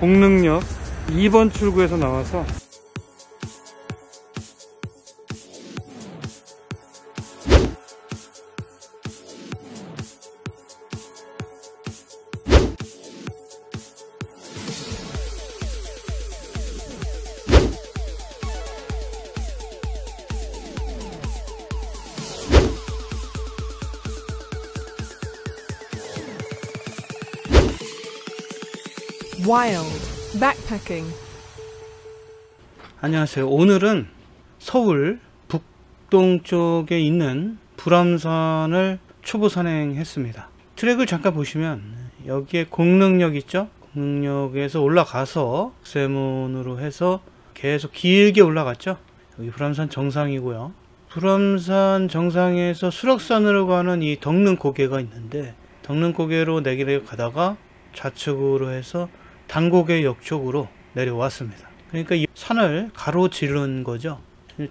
공릉역 2번 출구에서 나와서 Wild backpacking. 안녕하세요. 오늘은 서울 북동쪽에 있는 불암산을 초보 산행했습니다. 트랙을 잠깐 보시면 여기에 공릉역 있죠? 공릉역에서 올라가서 세문으로 해서 계속 길게 올라갔죠? 여기 불암산 정상이고요. 불암산 정상에서 수락산으로 가는 이 덕릉 고개가 있는데 덕릉 고개로 내려가다가 좌측으로 해서 단고개역 쪽으로 내려왔습니다. 그러니까 이 산을 가로지른 거죠.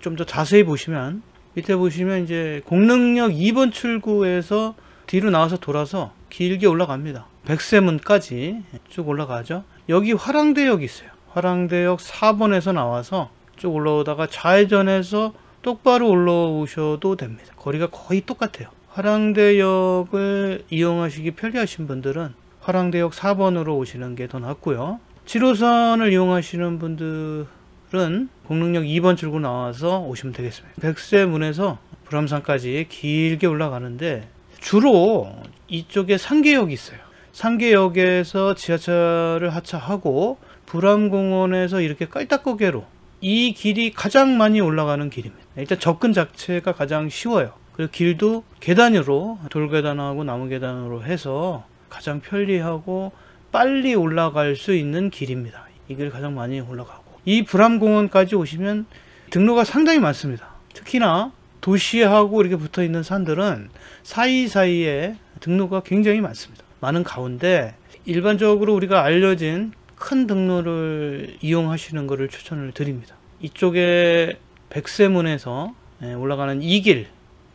좀 더 자세히 보시면 밑에 보시면 이제 공릉역 2번 출구에서 뒤로 나와서 돌아서 길게 올라갑니다. 백세문까지 쭉 올라가죠. 여기 화랑대역이 있어요. 화랑대역 4번에서 나와서 쭉 올라오다가 좌회전해서 똑바로 올라오셔도 됩니다. 거리가 거의 똑같아요. 화랑대역을 이용하시기 편리하신 분들은 화랑대역 4번으로 오시는 게 더 낫고요. 7호선을 이용하시는 분들은 공릉역 2번 출구 나와서 오시면 되겠습니다. 백세문에서 불암산까지 길게 올라가는데 주로 이쪽에 상계역이 있어요. 상계역에서 지하철을 하차하고 불암공원에서 이렇게 깔딱고개로 이 길이 가장 많이 올라가는 길입니다. 일단 접근 자체가 가장 쉬워요. 그리고 길도 계단으로 돌계단하고 나무 계단으로 해서 가장 편리하고 빨리 올라갈 수 있는 길입니다. 이 길 가장 많이 올라가고 이 불암공원까지 오시면 등로가 상당히 많습니다. 특히나 도시하고 이렇게 붙어 있는 산들은 사이사이에 등로가 굉장히 많습니다. 많은 가운데 일반적으로 우리가 알려진 큰 등로를 이용하시는 것을 추천을 드립니다. 이쪽에 백세문에서 올라가는 이 길,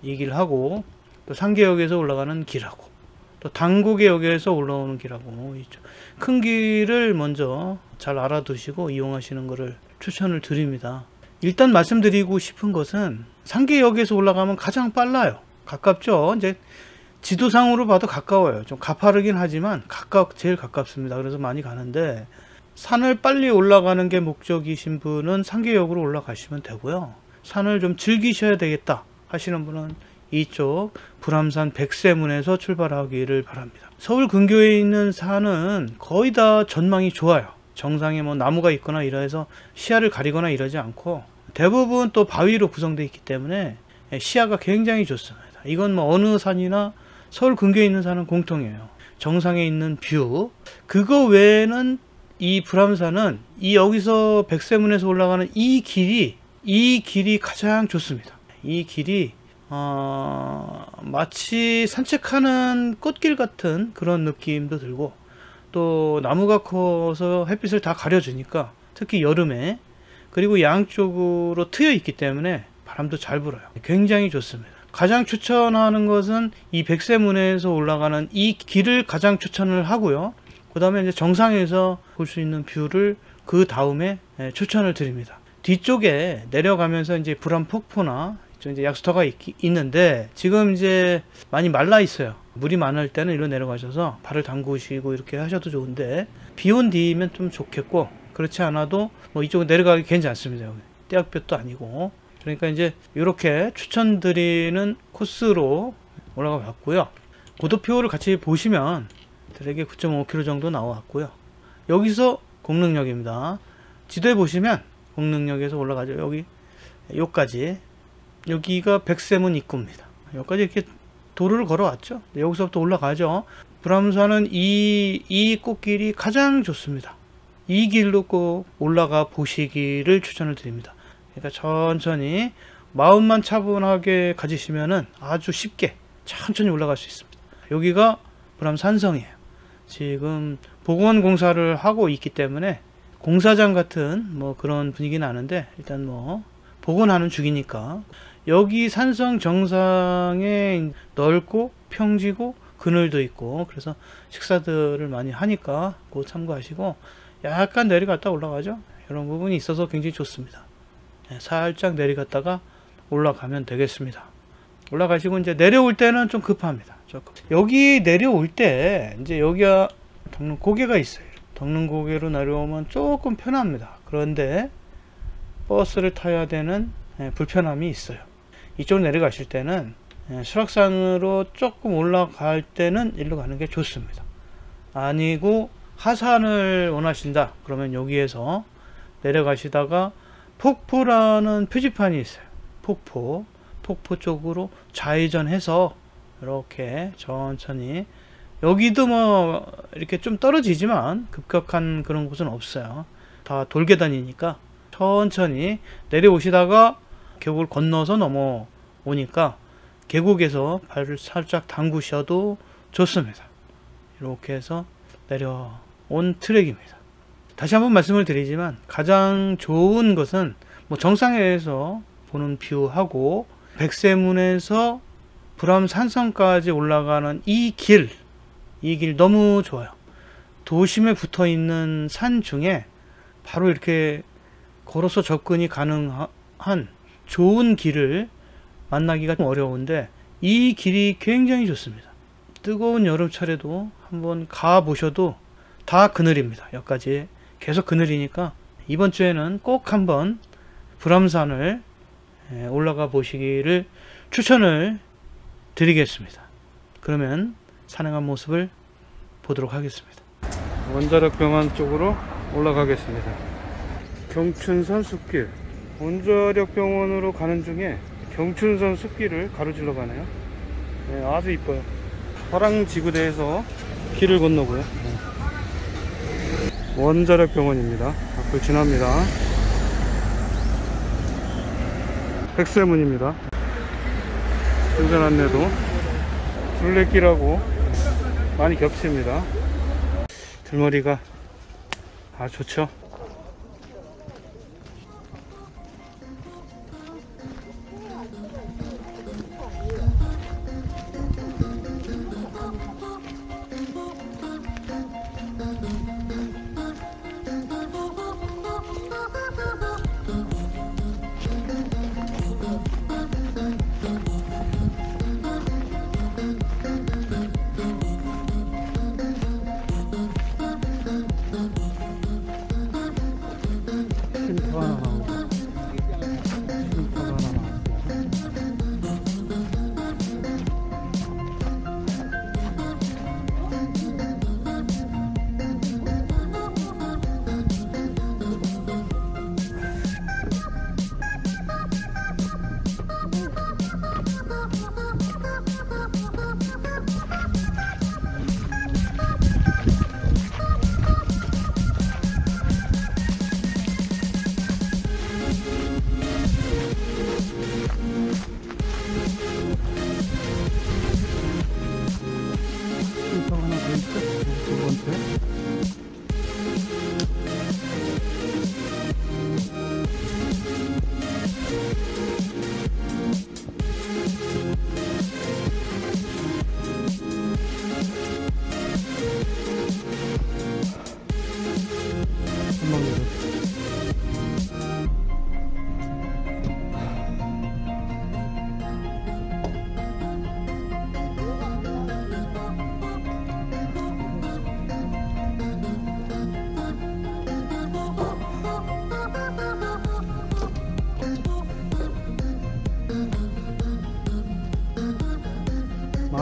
이 길하고 또 상계역에서 올라가는 길하고 또 당국역에서 올라오는 길하고. 큰 길을 먼저 잘 알아두시고 이용하시는 것을 추천을 드립니다. 일단 말씀드리고 싶은 것은 상계역에서 올라가면 가장 빨라요. 가깝죠. 이제 지도상으로 봐도 가까워요. 좀 가파르긴 하지만 가깝 제일 가깝습니다. 그래서 많이 가는데 산을 빨리 올라가는 게 목적이신 분은 상계역으로 올라가시면 되고요. 산을 좀 즐기셔야 되겠다 하시는 분은 이쪽 불암산 백세문에서 출발하기를 바랍니다. 서울 근교에 있는 산은 거의 다 전망이 좋아요. 정상에 뭐 나무가 있거나 이러해서 시야를 가리거나 이러지 않고 대부분 또 바위로 구성되어 있기 때문에 시야가 굉장히 좋습니다. 이건 뭐 어느 산이나 서울 근교에 있는 산은 공통이에요. 정상에 있는 뷰. 그거 외에는 이 불암산은 이 여기서 백세문에서 올라가는 이 길이 이 길이 가장 좋습니다. 이 길이 어, 마치 산책하는 꽃길 같은 그런 느낌도 들고 또 나무가 커서 햇빛을 다 가려주니까 특히 여름에 그리고 양쪽으로 트여 있기 때문에 바람도 잘 불어요. 굉장히 좋습니다. 가장 추천하는 것은 이 백세문에서 올라가는 이 길을 가장 추천을 하고요. 그 다음에 이제 정상에서 볼 수 있는 뷰를 그 다음에 예, 추천을 드립니다. 뒤쪽에 내려가면서 이제 불암 폭포나 이제 약수터가 있, 있는데 지금 이제 많이 말라 있어요. 물이 많을 때는 이리로 내려가셔서 발을 담그시고 이렇게 하셔도 좋은데 비 온 뒤면 좀 좋겠고 그렇지 않아도 뭐 이쪽으로 내려가기 괜찮습니다. 여기 떼약볕도 아니고 그러니까 이제 이렇게 추천드리는 코스로 올라가 봤고요. 고도표를 같이 보시면 대략 9.5km 정도 나왔고요. 여기서 공릉역입니다. 지도에 보시면 공릉역에서 올라가죠. 여기 여기까지 여기가 백세문 입구입니다. 여기까지 이렇게 도로를 걸어왔죠. 여기서부터 올라가죠. 불암산은 이, 이 꽃길이 가장 좋습니다. 이 길로 꼭 올라가 보시기를 추천을 드립니다. 그러니까 천천히 마음만 차분하게 가지시면은 아주 쉽게 천천히 올라갈 수 있습니다. 여기가 불암산성이에요. 지금 보건 공사를 하고 있기 때문에 공사장 같은 뭐 그런 분위기 나는데 일단 뭐 복원하는 중이니까 여기 산성 정상에 넓고 평지고 그늘도 있고 그래서 식사들을 많이 하니까 그 참고하시고 약간 내려갔다 올라가죠. 이런 부분이 있어서 굉장히 좋습니다. 예, 살짝 내려갔다가 올라가면 되겠습니다. 올라가시고 이제 내려올 때는 좀 급합니다. 조금. 여기 내려올 때 이제 여기가 덕는 고개가 있어요. 덕는 고개로 내려오면 조금 편합니다. 그런데 버스를 타야 되는 예, 불편함이 있어요. 이쪽으로 내려가실 때는 예, 수락산으로 조금 올라갈 때는 일로 가는 게 좋습니다. 아니고 하산을 원하신다. 그러면 여기에서 내려가시다가 폭포라는 표지판이 있어요. 폭포. 폭포 쪽으로 좌회전해서 이렇게 천천히 여기도 뭐 이렇게 좀 떨어지지만 급격한 그런 곳은 없어요. 다 돌계단이니까 천천히 내려오시다가 계곡을 건너서 넘어오니까 계곡에서 발을 살짝 담그셔도 좋습니다. 이렇게 해서 내려온 트랙입니다. 다시 한번 말씀을 드리지만 가장 좋은 것은 뭐 정상에서 보는 뷰하고 백세문에서 불암 산성까지 올라가는 이 길, 이 길 너무 좋아요. 도심에 붙어 있는 산 중에 바로 이렇게 걸어서 접근이 가능한 좋은 길을 만나기가 좀 어려운데 이 길이 굉장히 좋습니다. 뜨거운 여름철에도 한번 가 보셔도 다 그늘입니다. 여기까지 계속 그늘이니까 이번 주에는 꼭 한번 불암산을 예, 올라가 보시기를 추천을 드리겠습니다. 그러면 산행한 모습을 보도록 하겠습니다. 원자력 병원 쪽으로 올라가겠습니다. 경춘선 숲길 원자력 병원으로 가는 중에 경춘선 숲길을 가로질러 가네요. 네, 아주 이뻐요. 화랑지구대에서 길을 건너고요. 네. 원자력 병원입니다. 앞을 지납니다. 백세문입니다. 운전 안내도 둘레길하고 많이 겹칩니다. 들머리가 아 좋죠.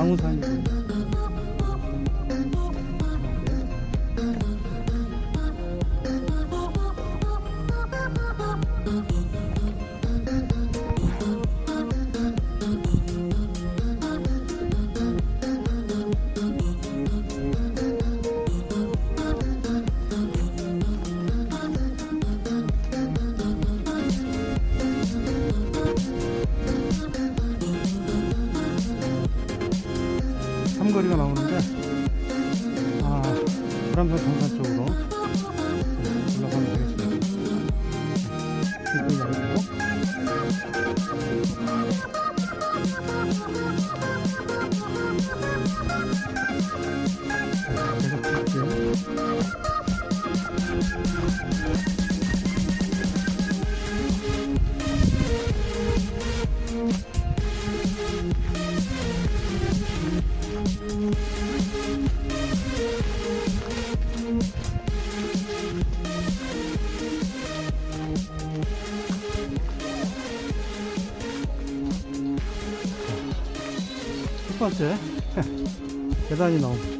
망우산 Keep me. 번째 계단이 자,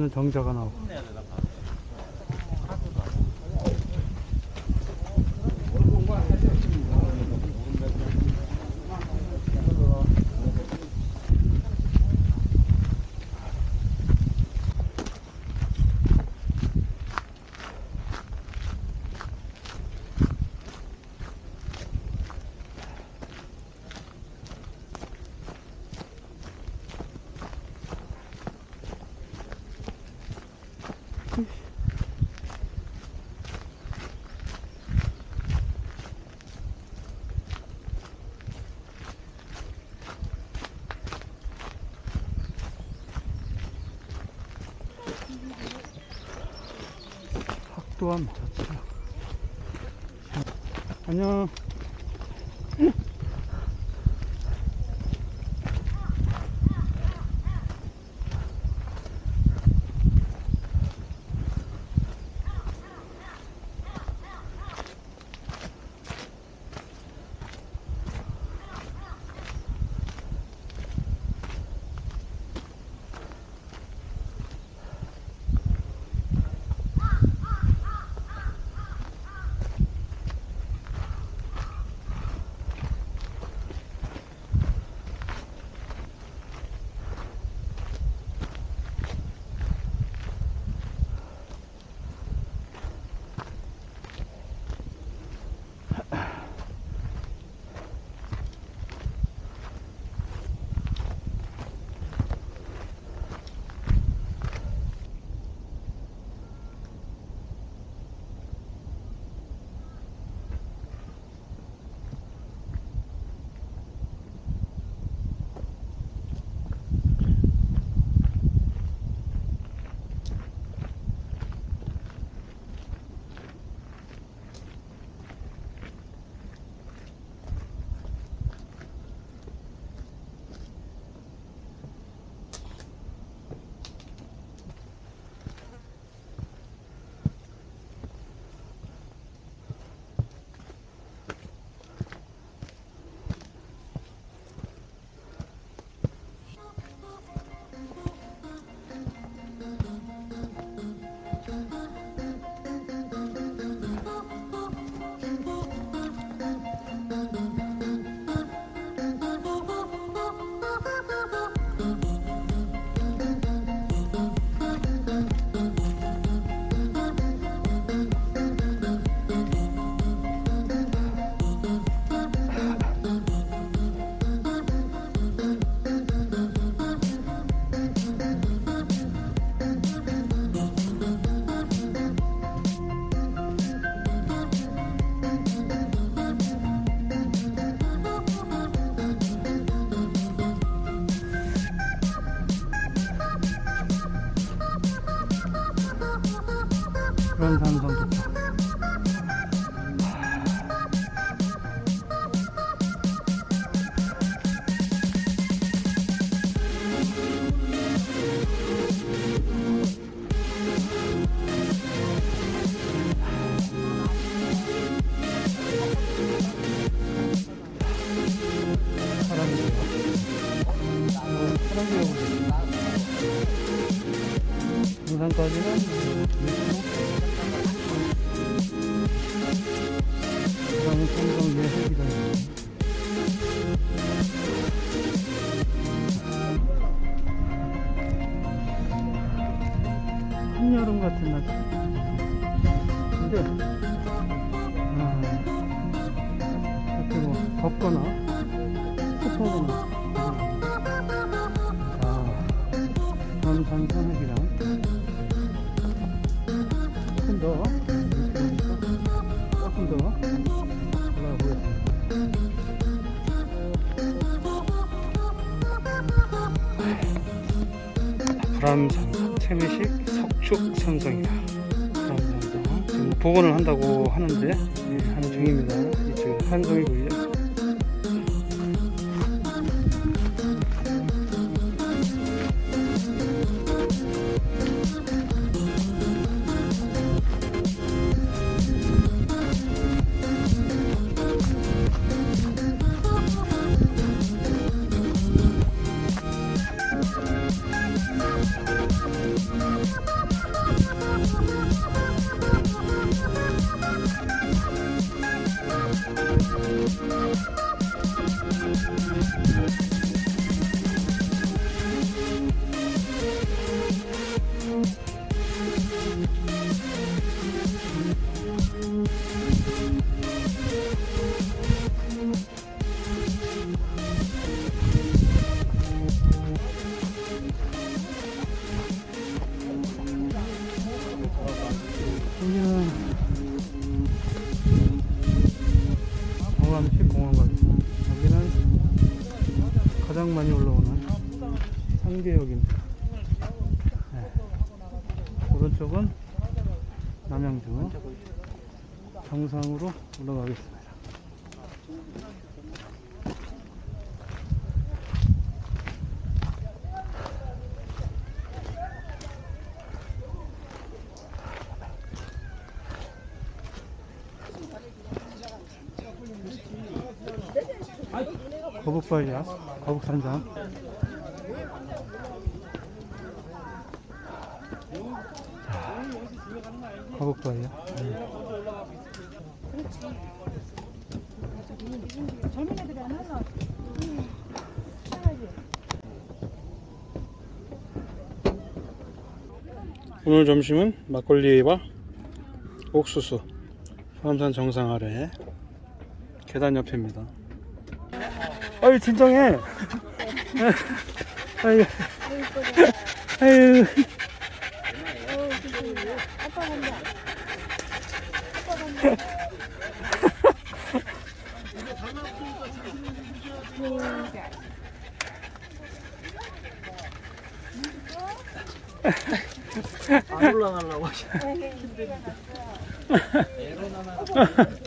맛있는 정자가 나오고. 안녕. 어, 사람이라고 불암산성 세미식 석축. 불암산성 지금 복원을 한다고 하는데 예, 하는 중입니다. 이쪽 산성이고요. 가장 많이 올라오는 상계역입니다. 네. 오른쪽은 남양주 정상으로 올라가겠습니다. 거북바위야, 거북산장. 자, 거북바위야. 젊은? 오늘 점심은 막걸리와 옥수수 화암산 정상 아래 계단 옆입니다. 아유 진정해. 아유. 아유. 안 올라가려고 하시 아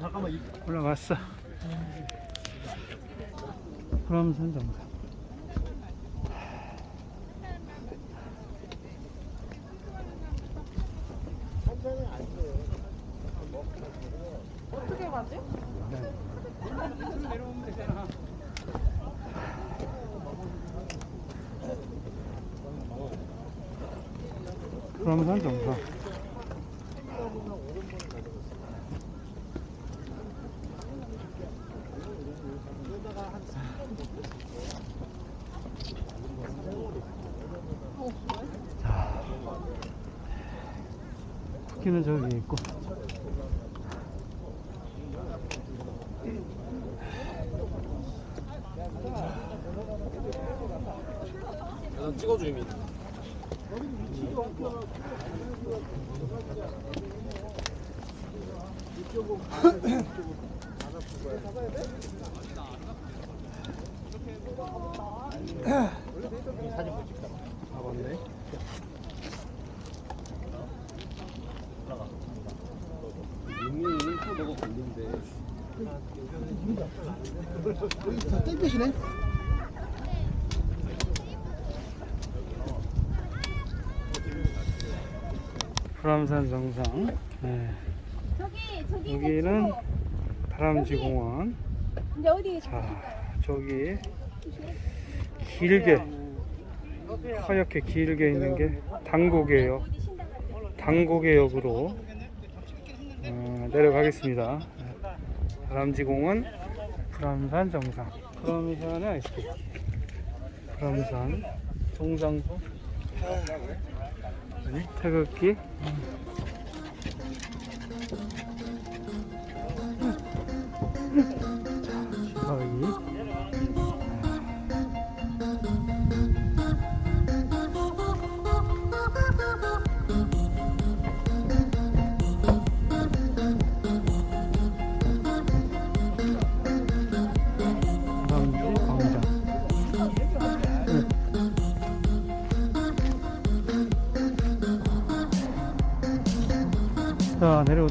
잠깐만 이 올라갔어. 화암산 정상. 어떻게 가지? 화암산 정상. 자, 토끼는 저기 위에 있고 난 찍어줘 이미. 사진 못 찍다 아 맞네 윤민이 또 너가 걸린데 다 땡볕이네 불암산 정상. 네. 저기 저기 여기는 다람쥐공원. 자, 저기 길게 하얗게 길게 있는 게 당고개역. 당고개역으로 어, 내려가겠습니다. 다람쥐공원 불암산 정상. 불암산의 아이스크림. 불암산 정상 소 아니, 태극기. 기사위.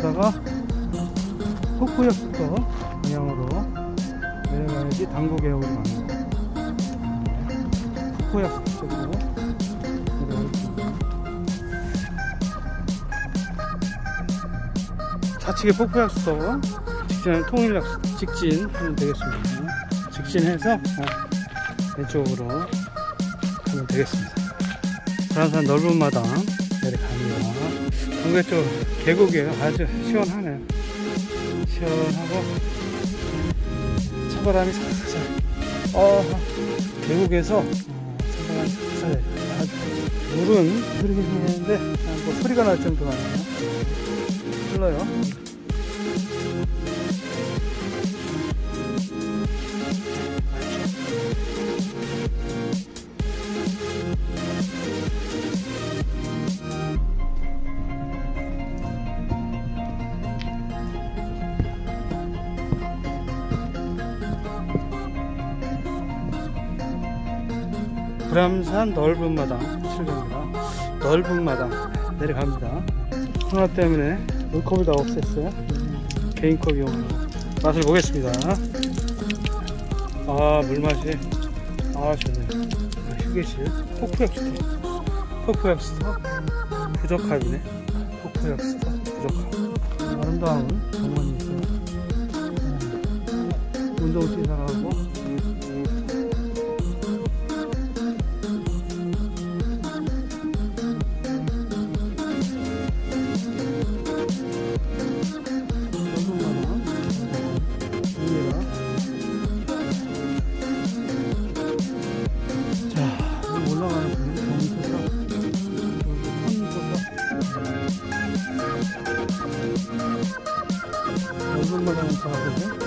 내려오다가 폭포역부터 방향으로 내려가야지 가는 거예요. 폭포역 쪽으로 내려가겠습니다. 좌측에 폭포역부터 직진 통일역 직진 하면 되겠습니다. 직진해서 어, 왼쪽으로 가면 되겠습니다. 부산산 넓은 마당 내려갑니다. 동네 쪽 계곡이에요. 아주 시원하네요. 시원하고 찬바람이 살살. 어, 계곡에서 어, 찬바람이 살살. 아주 물은 흐르긴 아, 뭐 소리가 날 정도가 아니에요. 흘러요. 불암산 넓은 마당 출발입니다. 넓은 마당 내려갑니다. 하나 때문에 물컵을 다 없앴어요. 개인컵 이용 맛을 보겠습니다. 아 물맛이 아 좋네. 아, 휴게실 포크엽스터 포크엽스터 부적합이네. 포크엽스터 부적합. 아름다운 정원이 있어요. 음, 운동시설하고 넓은 마당